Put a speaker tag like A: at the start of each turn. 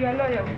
A: Yo lo llevo.